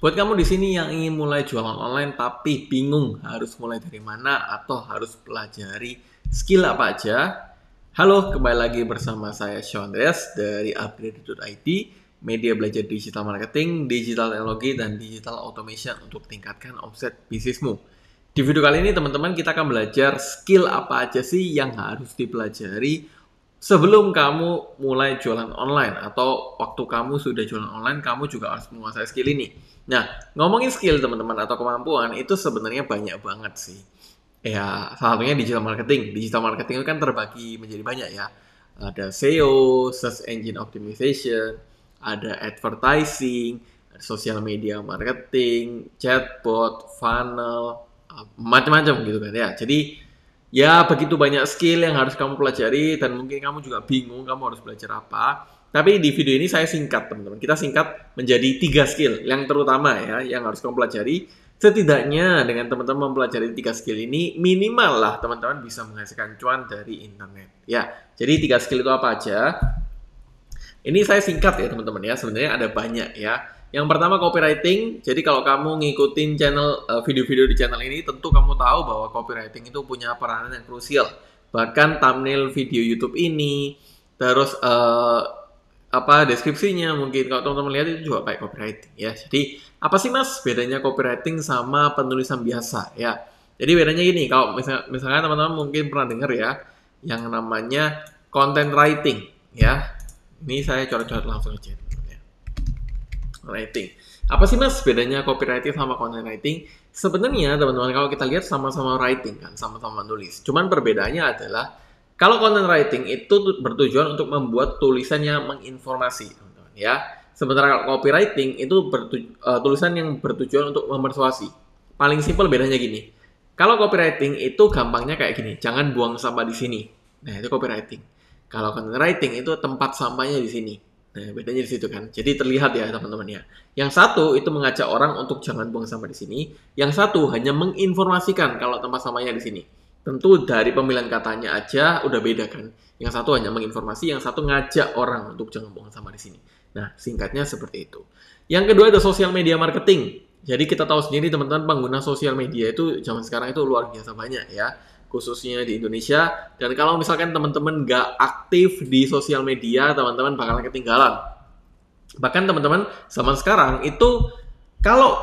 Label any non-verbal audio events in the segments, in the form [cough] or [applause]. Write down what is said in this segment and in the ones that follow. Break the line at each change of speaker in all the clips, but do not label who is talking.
Buat kamu di sini yang ingin mulai jualan online tapi bingung harus mulai dari mana atau harus pelajari skill apa aja. Halo, kembali lagi bersama saya Sean Andreas dari upgrade.id, media belajar digital marketing, digital teknologi, dan digital automation untuk tingkatkan omset bisnismu. Di video kali ini teman-teman kita akan belajar skill apa aja sih yang harus dipelajari sebelum kamu mulai jualan online atau waktu kamu sudah jualan online, kamu juga harus menguasai skill ini. Nah, ngomongin skill teman-teman atau kemampuan itu sebenarnya banyak banget sih. Ya, salah satunya digital marketing. Digital marketing itu kan terbagi menjadi banyak ya. Ada SEO, Search Engine Optimization, ada advertising, ada social media marketing, chatbot, funnel, macam-macam gitu kan ya. Jadi ya begitu banyak skill yang harus kamu pelajari dan mungkin kamu juga bingung kamu harus belajar apa. Tapi di video ini saya singkat teman-teman. Kita singkat menjadi tiga skill yang terutama ya yang harus kamu pelajari. Setidaknya dengan teman-teman mempelajari tiga skill ini minimal lah teman-teman bisa menghasilkan cuan dari internet. Ya, jadi tiga skill itu apa aja? Ini saya singkat ya teman-teman ya. Sebenarnya ada banyak ya yang pertama copywriting. Jadi kalau kamu ngikutin channel eh, video-video di channel ini, tentu kamu tahu bahwa copywriting itu punya peranan yang krusial. Bahkan thumbnail video YouTube ini, terus uh, apa deskripsinya mungkin kalau teman-teman lihat itu juga pakai copywriting ya. Jadi apa sih mas bedanya copywriting sama penulisan biasa ya? Jadi bedanya gini, kalau misal, misalnya teman-teman mungkin pernah dengar ya, yang namanya content writing ya. Ini saya coret-coret langsung aja writing. Apa sih mas bedanya copywriting sama content writing? Sebenarnya teman-teman kalau kita lihat sama-sama writing kan, sama-sama menulis. Cuman perbedaannya adalah kalau content writing itu bertujuan untuk membuat tulisan yang menginformasi, teman-teman ya. Sementara kalau copywriting itu uh, tulisan yang bertujuan untuk mempersuasi. Paling simpel bedanya gini. Kalau copywriting itu gampangnya kayak gini, jangan buang sampah di sini. Nah, itu copywriting. Kalau content writing itu tempat sampahnya di sini. Nah, bedanya di situ kan. Jadi terlihat ya teman-teman ya. Yang satu itu mengajak orang untuk jangan buang sampah di sini. Yang satu hanya menginformasikan kalau tempat sampahnya di sini. Tentu dari pemilihan katanya aja udah beda kan. Yang satu hanya menginformasi, yang satu ngajak orang untuk jangan buang sampah di sini. Nah, singkatnya seperti itu. Yang kedua ada sosial media marketing. Jadi kita tahu sendiri teman-teman pengguna sosial media itu zaman sekarang itu luar biasa banyak ya khususnya di Indonesia. Dan kalau misalkan teman-teman nggak aktif di sosial media, teman-teman bakalan ketinggalan. Bahkan teman-teman zaman sekarang itu kalau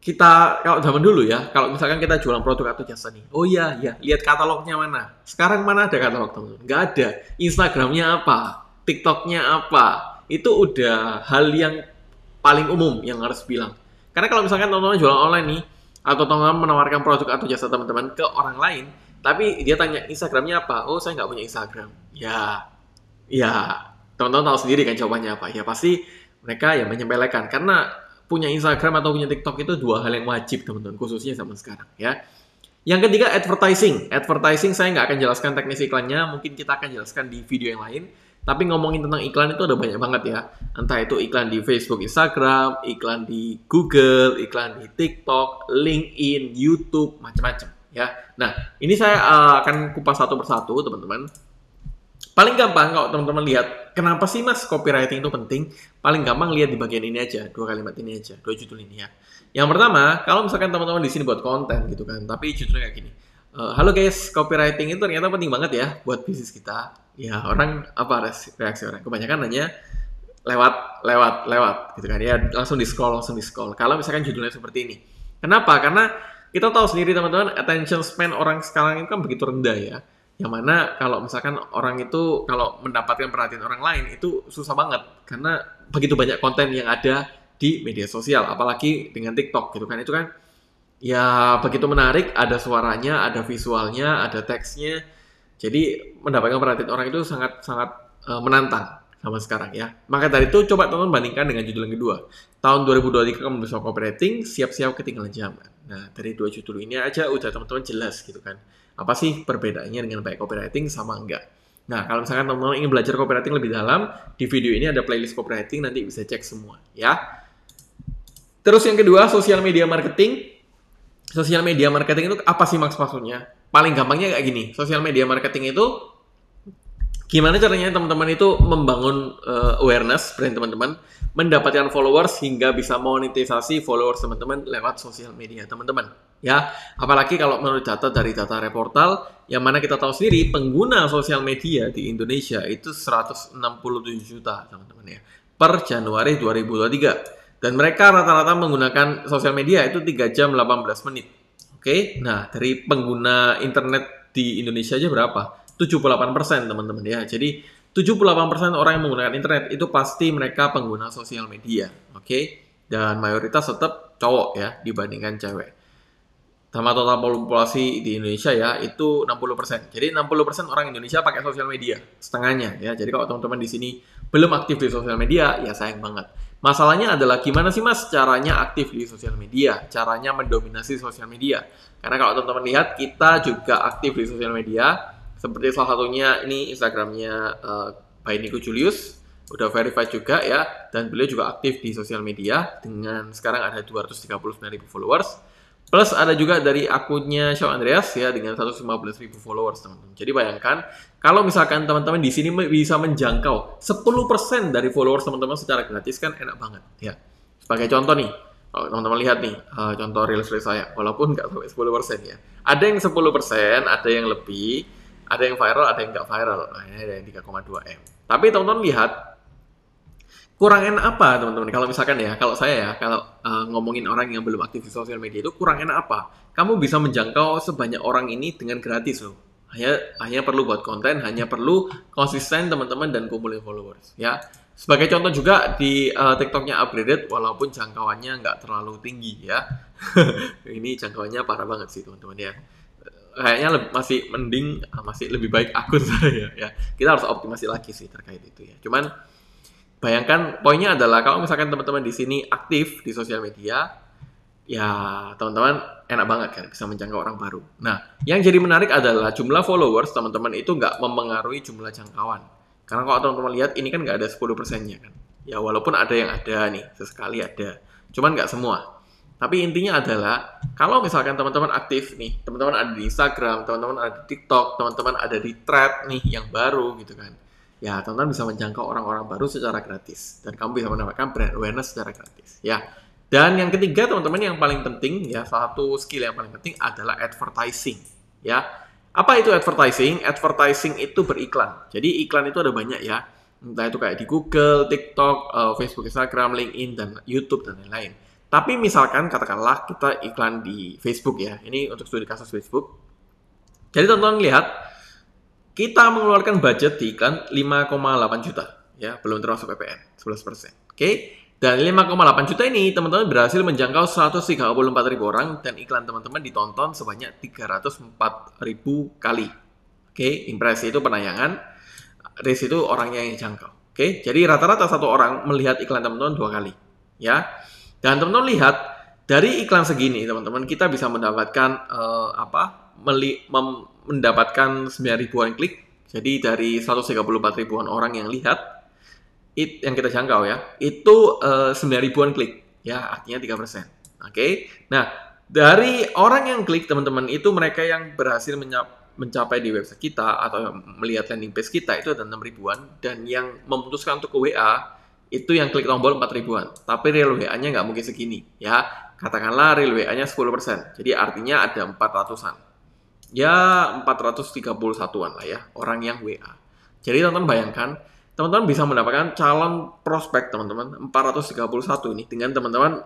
kita kalau zaman dulu ya, kalau misalkan kita jualan produk atau jasa nih, oh iya ya, lihat katalognya mana. Sekarang mana ada katalog teman-teman? Nggak ada. Instagramnya apa? TikToknya apa? Itu udah hal yang paling umum yang harus bilang. Karena kalau misalkan teman-teman jualan online nih, atau teman-teman menawarkan produk atau jasa teman-teman ke orang lain, tapi dia tanya Instagramnya apa? Oh saya nggak punya Instagram. Ya, ya teman-teman tahu sendiri kan jawabannya apa. Ya pasti mereka yang menyempelekan karena punya Instagram atau punya TikTok itu dua hal yang wajib teman-teman khususnya zaman sekarang ya. Yang ketiga advertising. Advertising saya nggak akan jelaskan teknis iklannya, mungkin kita akan jelaskan di video yang lain. Tapi ngomongin tentang iklan itu ada banyak banget ya. Entah itu iklan di Facebook, Instagram, iklan di Google, iklan di TikTok, LinkedIn, YouTube, macam-macam ya. Nah, ini saya uh, akan kupas satu persatu, teman-teman. Paling gampang kalau teman-teman lihat, kenapa sih mas copywriting itu penting? Paling gampang lihat di bagian ini aja, dua kalimat ini aja, dua judul ini ya. Yang pertama, kalau misalkan teman-teman di sini buat konten gitu kan, tapi judulnya kayak gini. Uh, Halo guys, copywriting itu ternyata penting banget ya buat bisnis kita. Ya orang apa reaksi orang? Kebanyakan nanya lewat lewat lewat gitu kan ya langsung di scroll langsung di scroll. Kalau misalkan judulnya seperti ini, kenapa? Karena kita tahu sendiri teman-teman attention span orang sekarang itu kan begitu rendah ya. Yang mana kalau misalkan orang itu kalau mendapatkan perhatian orang lain itu susah banget. Karena begitu banyak konten yang ada di media sosial apalagi dengan TikTok gitu kan. Itu kan ya begitu menarik ada suaranya ada visualnya ada teksnya. Jadi mendapatkan perhatian orang itu sangat sangat uh, menantang sama sekarang ya. Maka dari itu coba teman-teman bandingkan dengan judul yang kedua. Tahun 2023 kamu bisa cooperating, siap-siap ketinggalan zaman. Nah, dari dua judul ini aja udah teman-teman jelas gitu kan. Apa sih perbedaannya dengan baik copywriting sama enggak? Nah, kalau misalkan teman-teman ingin belajar copywriting lebih dalam, di video ini ada playlist copywriting, nanti bisa cek semua ya. Terus yang kedua, sosial media marketing. Sosial media marketing itu apa sih maksud maksudnya? Paling gampangnya kayak gini, sosial media marketing itu Gimana caranya teman-teman itu membangun uh, awareness brand teman-teman, mendapatkan followers hingga bisa monetisasi followers teman-teman lewat sosial media teman-teman. Ya, apalagi kalau menurut data dari data reportal, yang mana kita tahu sendiri pengguna sosial media di Indonesia itu 167 juta teman-teman ya per Januari 2023. Dan mereka rata-rata menggunakan sosial media itu 3 jam 18 menit. Oke, nah dari pengguna internet di Indonesia aja berapa? 78% teman-teman ya. Jadi 78% orang yang menggunakan internet itu pasti mereka pengguna sosial media, oke? Okay? Dan mayoritas tetap cowok ya dibandingkan cewek. Sama total populasi di Indonesia ya itu 60%. Jadi 60% orang Indonesia pakai sosial media, setengahnya ya. Jadi kalau teman-teman di sini belum aktif di sosial media, ya sayang banget. Masalahnya adalah gimana sih mas caranya aktif di sosial media, caranya mendominasi sosial media. Karena kalau teman-teman lihat kita juga aktif di sosial media, seperti salah satunya ini Instagramnya uh, Pak Niko Julius, udah verified juga ya, dan beliau juga aktif di sosial media dengan sekarang ada 239.000 followers. Plus ada juga dari akunnya Shaw Andreas ya dengan 115.000 followers teman-teman. Jadi bayangkan kalau misalkan teman-teman di sini bisa menjangkau 10% dari followers teman-teman secara gratis kan enak banget ya. Sebagai contoh nih, kalau teman-teman lihat nih uh, contoh real estate saya, walaupun nggak sampai 10% ya. Ada yang 10%, ada yang lebih, ada yang viral, ada yang nggak viral. Ini ada yang 3,2 M. Tapi teman-teman lihat kurang enak apa teman-teman? Kalau misalkan ya, kalau saya ya, kalau uh, ngomongin orang yang belum aktif di sosial media itu kurang enak apa? Kamu bisa menjangkau sebanyak orang ini dengan gratis loh. Hanya hanya perlu buat konten, hanya perlu konsisten teman-teman dan kumpulin followers ya. Sebagai contoh juga di uh, TikToknya upgraded walaupun jangkauannya nggak terlalu tinggi ya. [laughs] ini jangkauannya parah banget sih teman-teman ya kayaknya masih mending ah, masih lebih baik akun [laughs] saya ya. Kita harus optimasi lagi sih terkait itu ya. Cuman bayangkan poinnya adalah kalau misalkan teman-teman di sini aktif di sosial media ya teman-teman enak banget kan bisa menjangkau orang baru. Nah yang jadi menarik adalah jumlah followers teman-teman itu nggak mempengaruhi jumlah jangkauan. Karena kalau teman-teman lihat ini kan nggak ada 10 persennya kan. Ya walaupun ada yang ada nih sesekali ada. Cuman nggak semua tapi intinya adalah kalau misalkan teman-teman aktif nih, teman-teman ada di Instagram, teman-teman ada di TikTok, teman-teman ada di thread nih yang baru gitu kan. Ya, teman-teman bisa menjangkau orang-orang baru secara gratis dan kamu bisa mendapatkan brand awareness secara gratis. Ya. Dan yang ketiga teman-teman yang paling penting ya satu skill yang paling penting adalah advertising. Ya. Apa itu advertising? Advertising itu beriklan. Jadi iklan itu ada banyak ya. Entah itu kayak di Google, TikTok, uh, Facebook, Instagram, LinkedIn dan YouTube dan lain-lain. Tapi misalkan katakanlah kita iklan di Facebook ya. Ini untuk studi kasus Facebook. Jadi teman-teman lihat kita mengeluarkan budget di iklan 5,8 juta ya, belum termasuk PPN 11%. Oke. Dan 5,8 juta ini teman-teman berhasil menjangkau 134 ribu orang dan iklan teman-teman ditonton sebanyak 304 ribu kali. Oke, impresi itu penayangan, race itu orangnya yang jangkau. Oke, jadi rata-rata satu orang melihat iklan teman-teman dua kali. Ya, dan teman-teman lihat dari iklan segini teman-teman kita bisa mendapatkan uh, apa? Meli mem mendapatkan 9 ribuan klik. Jadi dari 134 ribuan orang yang lihat it, yang kita jangkau ya, itu uh, 9 ribuan klik. Ya, artinya 3%. Oke. Okay? Nah, dari orang yang klik teman-teman itu mereka yang berhasil mencapai di website kita atau melihat landing page kita itu ada 6 ribuan dan yang memutuskan untuk ke WA itu yang klik tombol 4 ribuan. Tapi real WA-nya nggak mungkin segini. Ya, katakanlah real WA-nya 10%. Jadi artinya ada 400-an. Ya, 431-an lah ya, orang yang WA. Jadi teman-teman bayangkan, teman-teman bisa mendapatkan calon prospek teman-teman 431 ini dengan teman-teman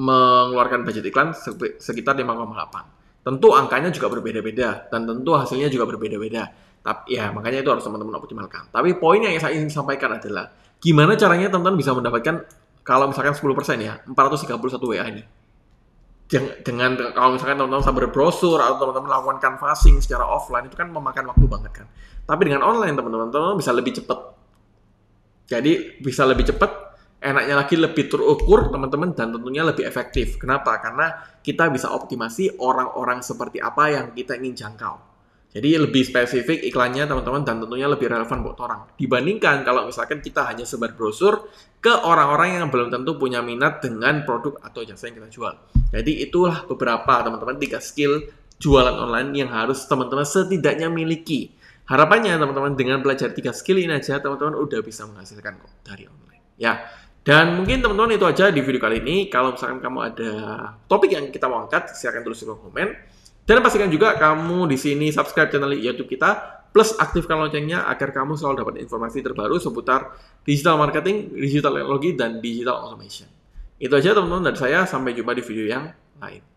mengeluarkan budget iklan sekitar 5,8. Tentu angkanya juga berbeda-beda dan tentu hasilnya juga berbeda-beda. Tapi ya makanya itu harus teman-teman optimalkan. Tapi poin yang saya ingin sampaikan adalah Gimana caranya teman-teman bisa mendapatkan kalau misalkan 10% ya, 431 WA ini. Dengan kalau misalkan teman-teman sambil berbrosur atau teman-teman melakukan canvassing secara offline itu kan memakan waktu banget kan. Tapi dengan online teman-teman, teman-teman bisa lebih cepat. Jadi bisa lebih cepat, enaknya lagi lebih terukur teman-teman dan tentunya lebih efektif. Kenapa? Karena kita bisa optimasi orang-orang seperti apa yang kita ingin jangkau. Jadi lebih spesifik iklannya teman-teman dan tentunya lebih relevan buat orang. Dibandingkan kalau misalkan kita hanya sebar brosur ke orang-orang yang belum tentu punya minat dengan produk atau jasa yang kita jual. Jadi itulah beberapa teman-teman tiga skill jualan online yang harus teman-teman setidaknya miliki. harapannya teman-teman dengan belajar tiga skill ini aja teman-teman udah bisa menghasilkan kok dari online. Ya. Dan mungkin teman-teman itu aja di video kali ini. Kalau misalkan kamu ada topik yang kita mau angkat, silahkan tulis di kolom komen. Dan pastikan juga kamu di sini subscribe channel YouTube kita plus aktifkan loncengnya agar kamu selalu dapat informasi terbaru seputar digital marketing, digital teknologi, dan digital automation. Itu aja teman-teman dan saya sampai jumpa di video yang lain.